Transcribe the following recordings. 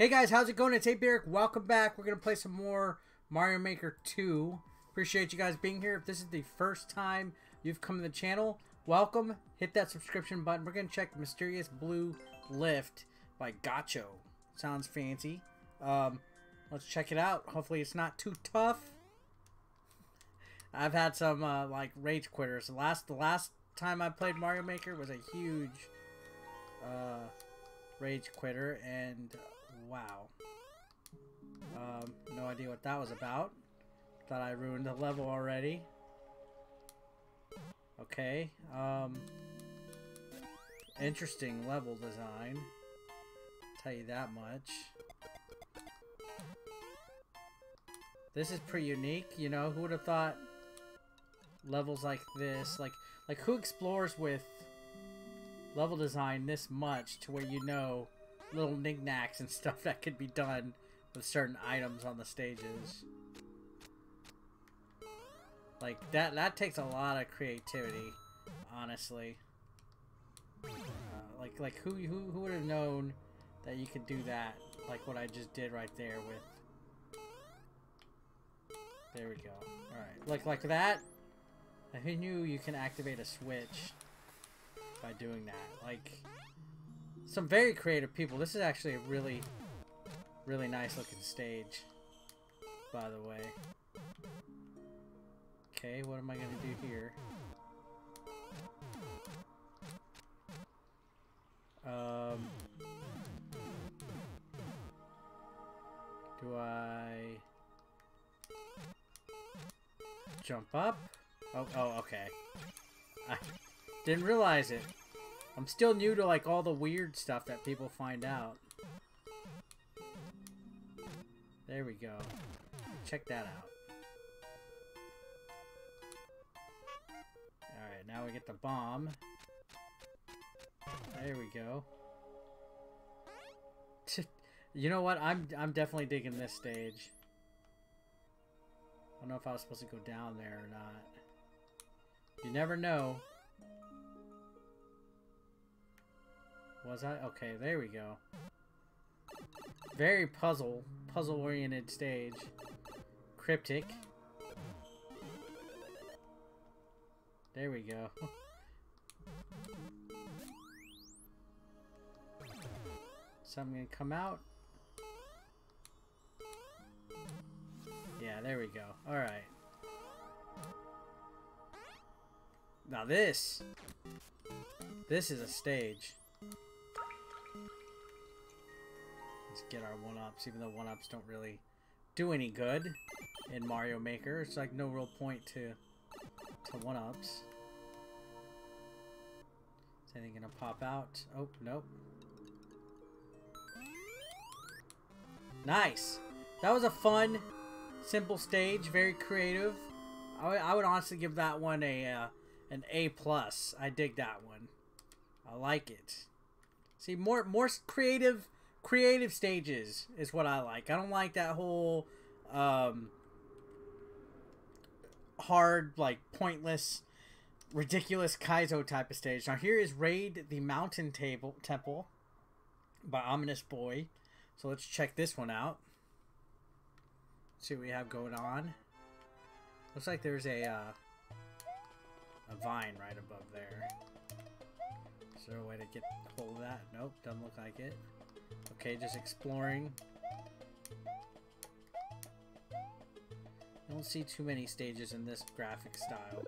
Hey guys, how's it going? It's Ape Welcome back. We're going to play some more Mario Maker 2. Appreciate you guys being here. If this is the first time you've come to the channel, welcome. Hit that subscription button. We're going to check Mysterious Blue Lift by Gacho. Sounds fancy. Um, let's check it out. Hopefully it's not too tough. I've had some uh, like rage quitters. The last the last time I played Mario Maker was a huge uh, rage quitter, and wow, um, no idea what that was about. Thought I ruined the level already. Okay, um, interesting level design. Tell you that much. This is pretty unique, you know, who would have thought levels like this, like, like who explores with level design this much to where you know little knickknacks and stuff that could be done with certain items on the stages. Like, that, that takes a lot of creativity, honestly. Uh, like, like who, who, who would have known that you could do that, like what I just did right there with... There we go. Alright, like, like that, who knew you can activate a switch by doing that? Like, some very creative people. This is actually a really, really nice looking stage, by the way. Okay, what am I going to do here? Um, do I jump up? Oh, oh, okay. I didn't realize it. I'm still new to like all the weird stuff that people find out. There we go. Check that out. Alright, now we get the bomb. There we go. you know what? I'm I'm definitely digging this stage. I don't know if I was supposed to go down there or not. You never know. Was I? Okay, there we go. Very puzzle, puzzle-oriented stage. Cryptic. There we go. Something gonna come out. Yeah, there we go. Alright. Now this, this is a stage. Get our one-ups, even though one-ups don't really do any good in Mario Maker. It's like no real point to, to one-ups. Is anything gonna pop out? Oh, nope. Nice! That was a fun, simple stage, very creative. I, I would honestly give that one a uh, an A plus. I dig that one. I like it. See, more more creative creative stages is what I like. I don't like that whole um, hard, like pointless, ridiculous Kaizo type of stage. Now here is Raid the Mountain Table Temple by Ominous Boy. So let's check this one out. See what we have going on. Looks like there's a uh, a vine right above there. Is there a way to get hold of that? Nope, doesn't look like it. Okay, just exploring. I don't see too many stages in this graphic style.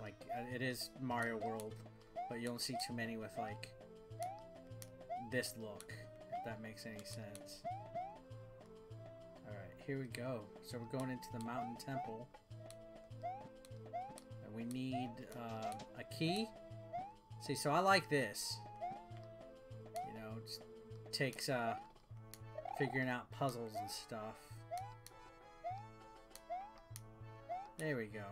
Like, uh, it is Mario World, but you don't see too many with, like, this look, if that makes any sense. Alright, here we go. So we're going into the Mountain Temple. And we need uh, a key. See, so I like this. Takes uh, figuring out puzzles and stuff. There we go.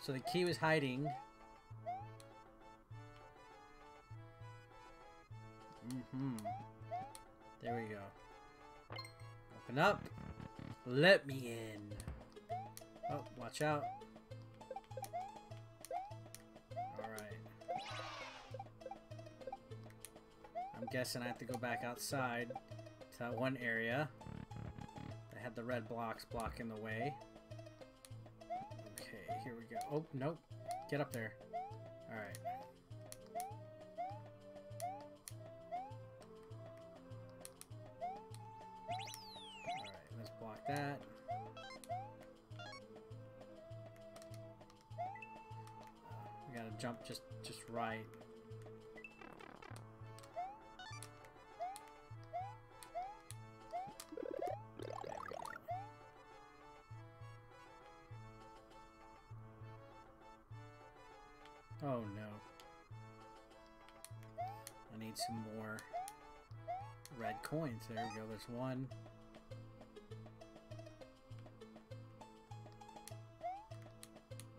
So the key was hiding. Mm-hmm. There we go. Open up. Let me in. Oh, watch out. I'm guessing I have to go back outside to that one area that had the red blocks blocking the way. Okay, here we go. Oh, nope. Get up there. Alright. Alright, let's block that. We gotta jump just just right. Oh no. I need some more red coins. There we go. There's one.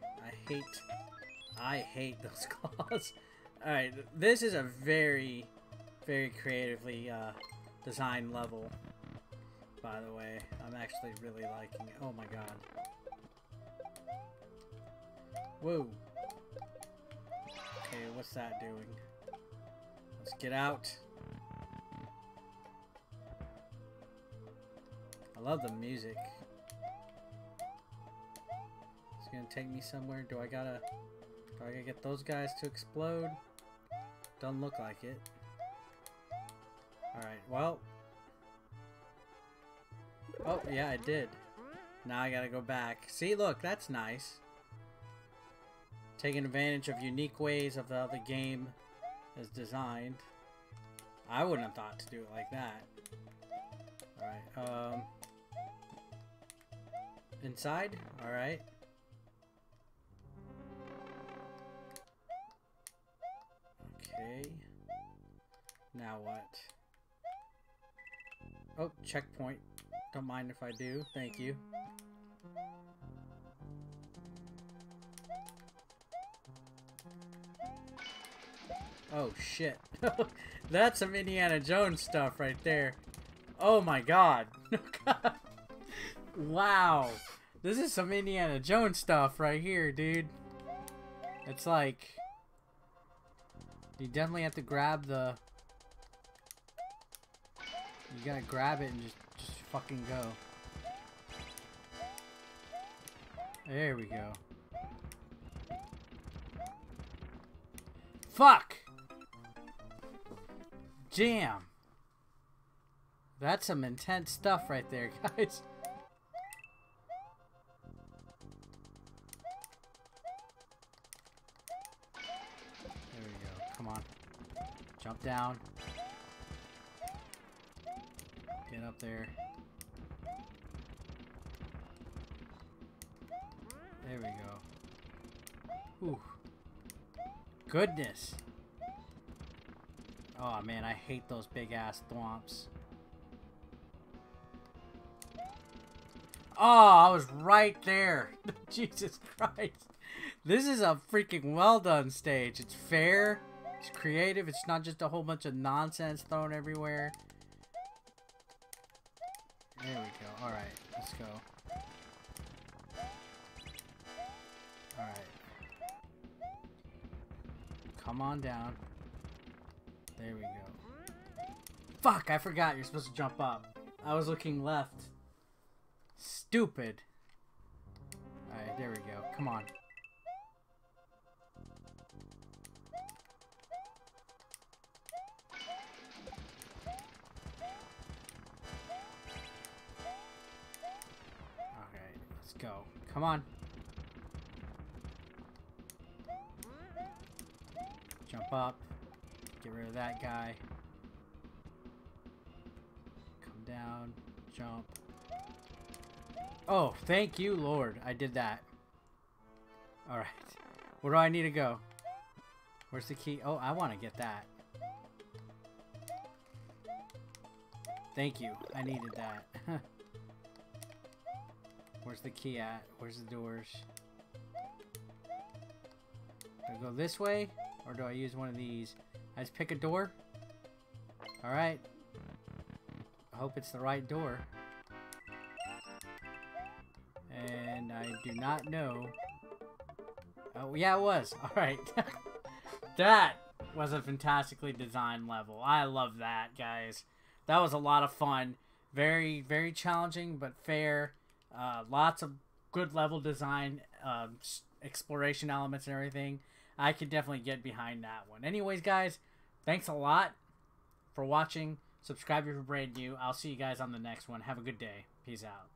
I hate I hate those claws. Alright, this is a very, very creatively uh, designed level, by the way. I'm actually really liking it. Oh my god. Whoa. What's that doing? Let's get out. I love the music. It's gonna take me somewhere. Do I gotta... Do I gotta get those guys to explode? Doesn't look like it. Alright, well. Oh, yeah, I did. Now I gotta go back. See, look, that's nice. Taking advantage of unique ways of how the game is designed. I wouldn't have thought to do it like that. Alright, um... Inside? Alright. Okay. Now what? Oh, checkpoint. Don't mind if I do. Thank you. Oh, shit. That's some Indiana Jones stuff right there. Oh my god. wow. This is some Indiana Jones stuff right here, dude. It's like... You definitely have to grab the... You gotta grab it and just, just fucking go. There we go. Fuck! Jam! That's some intense stuff right there, guys. There we go. Come on. Jump down. Get up there. There we go. Ooh. Goodness. Oh man, I hate those big ass thwomps. Oh, I was right there. Jesus Christ. This is a freaking well done stage. It's fair. It's creative. It's not just a whole bunch of nonsense thrown everywhere. There we go. Alright, let's go. Alright. Come on down. There we go. Fuck, I forgot you're supposed to jump up. I was looking left. Stupid. Alright, there we go. Come on. Okay, let's go. Come on. Jump up. Get rid of that guy. Come down. Jump. Oh, thank you, Lord. I did that. Alright. Where do I need to go? Where's the key? Oh, I want to get that. Thank you. I needed that. Where's the key at? Where's the doors? Do I go this way? Or do I use one of these? Just pick a door? Alright. I hope it's the right door. And I do not know. Oh, yeah, it was. Alright. that was a fantastically designed level. I love that, guys. That was a lot of fun. Very, very challenging, but fair. Uh, lots of good level design, um, exploration elements, and everything. I could definitely get behind that one. Anyways, guys, thanks a lot for watching. Subscribe if you're brand new. I'll see you guys on the next one. Have a good day. Peace out.